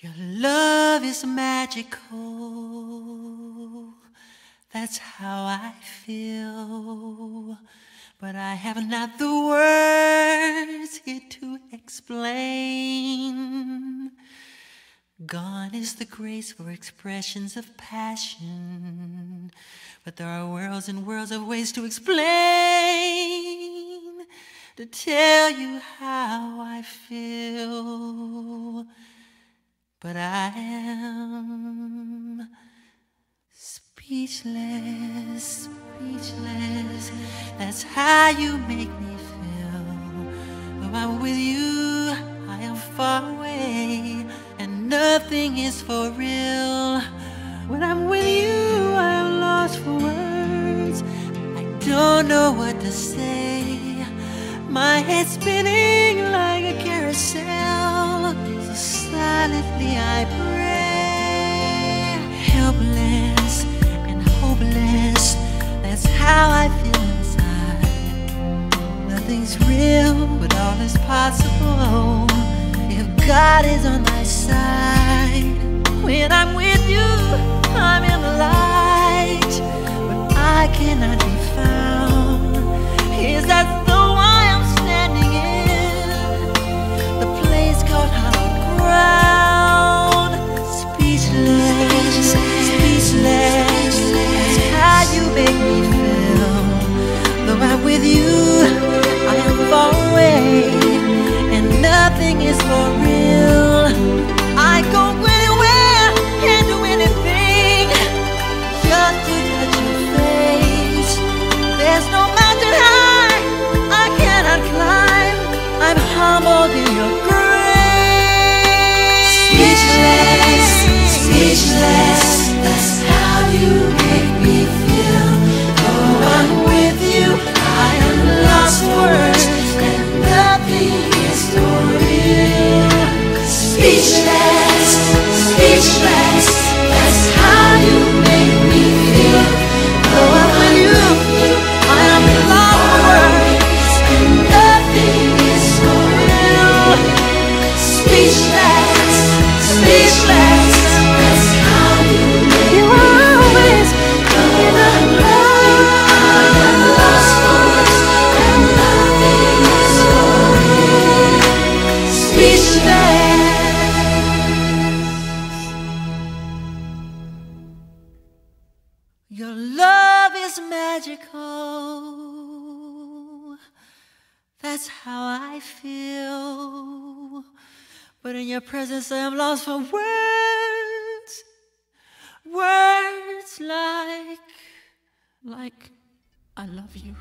Your love is magical. That's how I feel. But I have not the words here to explain. Gone is the grace for expressions of passion. But there are worlds and worlds of ways to explain, to tell you how I feel. But I am speechless, speechless. That's how you make me feel. When I'm with you, I am far away, and nothing is for real. When I'm with you, I am lost for words. I don't know what to say. My head's spinning like a carousel. Silently I pray. Helpless and hopeless. That's how I feel inside. Nothing's real, but all is possible. If God is on my side. When I'm with you, I'm in the light. But I cannot Your love is magical. That's how I feel. But in your presence, I am lost for words. Words like, like, I love you.